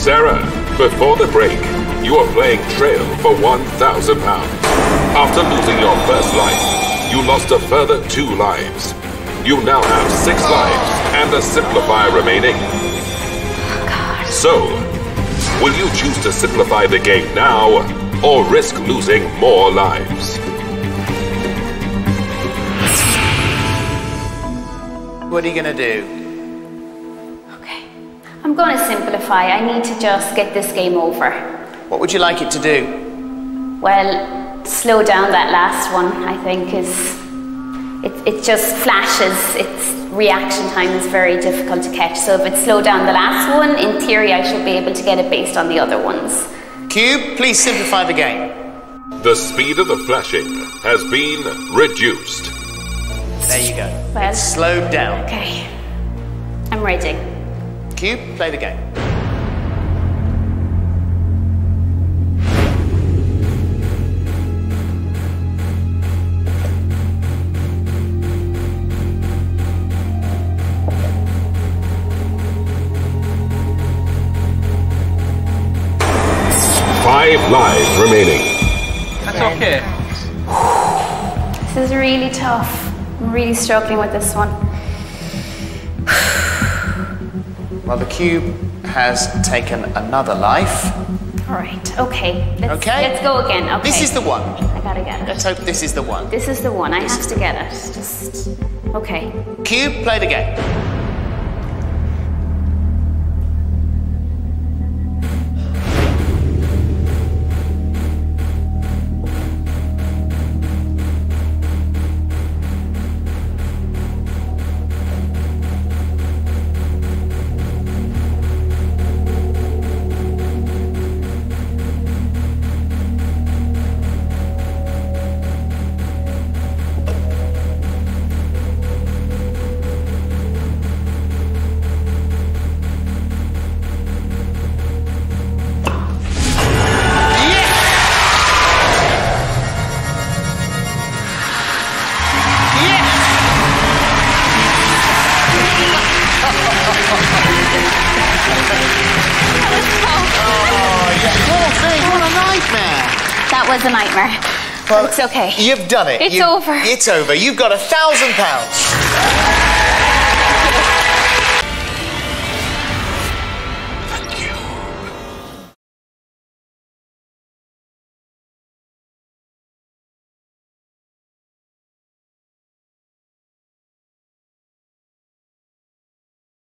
Sarah, before the break, you are playing Trail for £1,000. After losing your first life, you lost a further two lives. You now have six lives and a simplifier remaining. So, will you choose to simplify the game now or risk losing more lives? What are you going to do? Okay. I'm going to simplify. I need to just get this game over. What would you like it to do? Well, slow down that last one, I think, is. It, it just flashes. Its reaction time is very difficult to catch. So if it slowed down the last one, in theory, I should be able to get it based on the other ones. Cube, please simplify the game. The speed of the flashing has been reduced. There you go. Well, It's slowed down. okay. I'm ready. Cube, play the game. Five lives remaining. That's okay. This is really tough. I'm really struggling with this one. Well, the cube has taken another life. All right. Okay. Let's, Okay. Let's go again. Okay. This is the one. I gotta get it. Let's hope this is the one. This is the one. I This have to get it. Just okay. Cube, play the game. That was a nightmare. Well, it's okay. You've done it. It's You- over. It's over. You've got a thousand pounds.